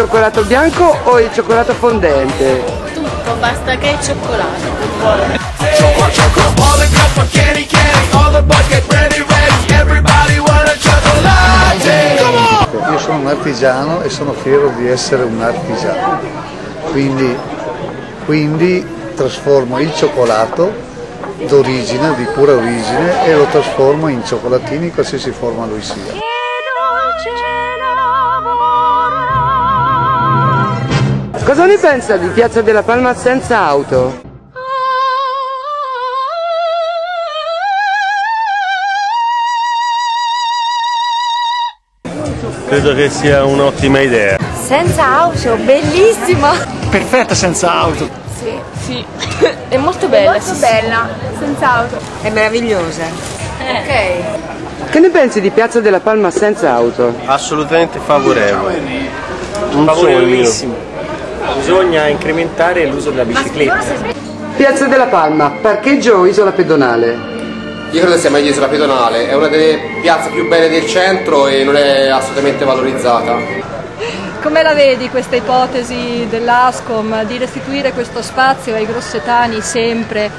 cioccolato bianco o il cioccolato fondente? Tutto, basta che è cioccolato. Io sono un artigiano e sono fiero di essere un artigiano, quindi, quindi trasformo il cioccolato d'origine, di pura origine, e lo trasformo in cioccolatini qualsiasi forma lui sia. Cosa ne pensa di Piazza della Palma senza auto? Credo che sia un'ottima idea. Senza auto, bellissima! Perfetta senza auto. Sì, sì. è molto bella. Molto bella, senza auto. È meravigliosa. Ok. Che ne pensi di Piazza della Palma senza auto? Assolutamente favorevole. Un Favorevolissimo. Bisogna incrementare l'uso della bicicletta. Piazza della Palma, parcheggio o isola pedonale? Io credo sia meglio isola pedonale, è una delle piazze più belle del centro e non è assolutamente valorizzata. Come la vedi questa ipotesi dell'ASCOM di restituire questo spazio ai grossetani sempre?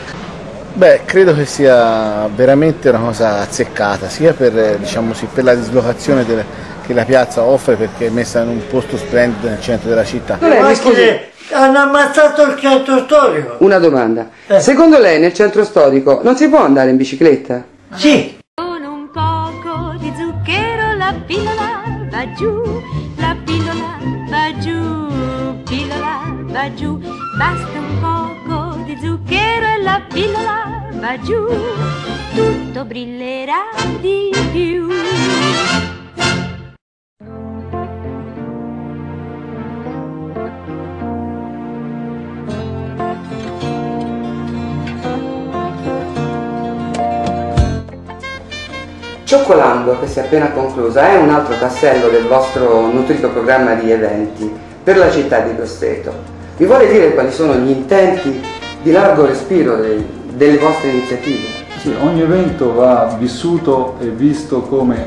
Beh, credo che sia veramente una cosa azzeccata, sia per, diciamo sì, per la dislocazione del- che la piazza offre perché è messa in un posto splendido nel centro della città. Mi scusi, Hanno ammazzato il centro storico. una domanda. Secondo lei nel centro storico non si può andare in bicicletta? Sì, Con un poco di zucchero la pillola va giù, la pillola va giù, pillola va giù. Basta un poco di zucchero e la pillola va giù, tutto brillerà di più. Cioccolando, che si è appena conclusa, è un altro tassello del vostro nutrito programma di eventi per la città di Grosseto. Mi vuole dire quali sono gli intenti di largo respiro dei- delle vostre iniziative? Sì, ogni evento va vissuto e visto come,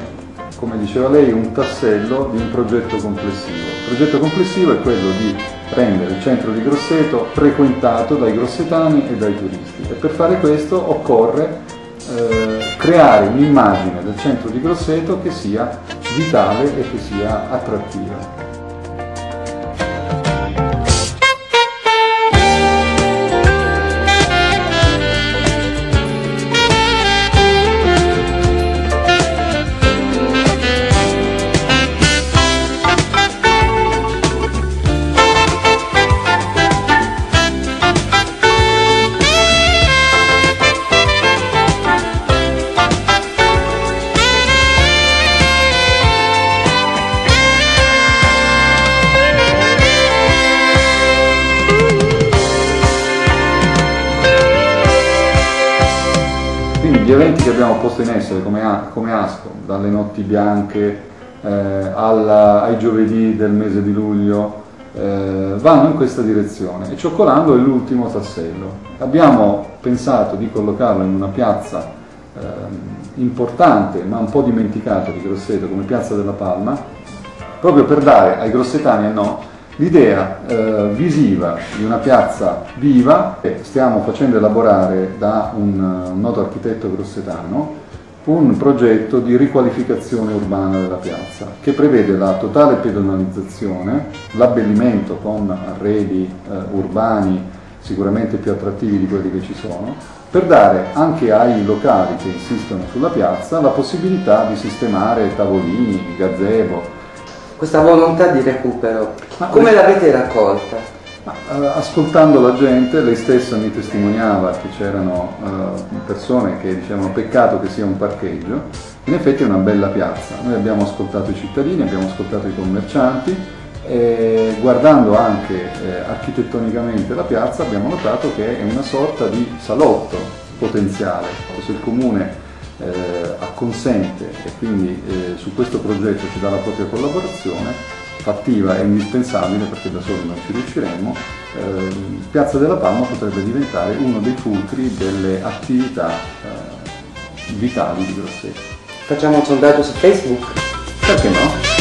come diceva lei, un tassello di un progetto complessivo. Il progetto complessivo è quello di rendere il centro di Grosseto frequentato dai grossetani e dai turisti e per fare questo occorre eh, creare un'immagine del centro di Grosseto che sia vitale e che sia attrattiva. Eventi che abbiamo posto in essere come, come ASCO, dalle notti bianche eh, alla- ai giovedì del mese di luglio, eh, vanno in questa direzione e Cioccolando è l'ultimo tassello. Abbiamo pensato di collocarlo in una piazza ehm, importante ma un po' dimenticata di Grosseto come Piazza della Palma, proprio per dare ai grossetani e no l'idea eh, visiva di una piazza viva e stiamo facendo elaborare da un, un noto architetto grossetano un progetto di riqualificazione urbana della piazza che prevede la totale pedonalizzazione, l'abbellimento con arredi eh, urbani sicuramente più attrattivi di quelli che ci sono, per dare anche ai locali che insistono sulla piazza la possibilità di sistemare tavolini, gazebo, Questa volontà di recupero, Ma- come l'avete raccolta? Ma, eh, ascoltando la gente, lei stessa mi testimoniava che c'erano eh, persone che dicevano peccato che sia un parcheggio, in effetti è una bella piazza. Noi abbiamo ascoltato i cittadini, abbiamo ascoltato i commercianti e guardando anche eh, architettonicamente la piazza abbiamo notato che è una sorta di salotto potenziale. Se il comune eh, acconsente e quindi eh, su questo progetto ci dà la propria collaborazione, fattiva e indispensabile perché da soli non ci riusciremo, ehm, Piazza della Palma potrebbe diventare uno dei fulcri delle attività eh, vitali di Grosseto. Facciamo un sondaggio su Facebook? Perché no?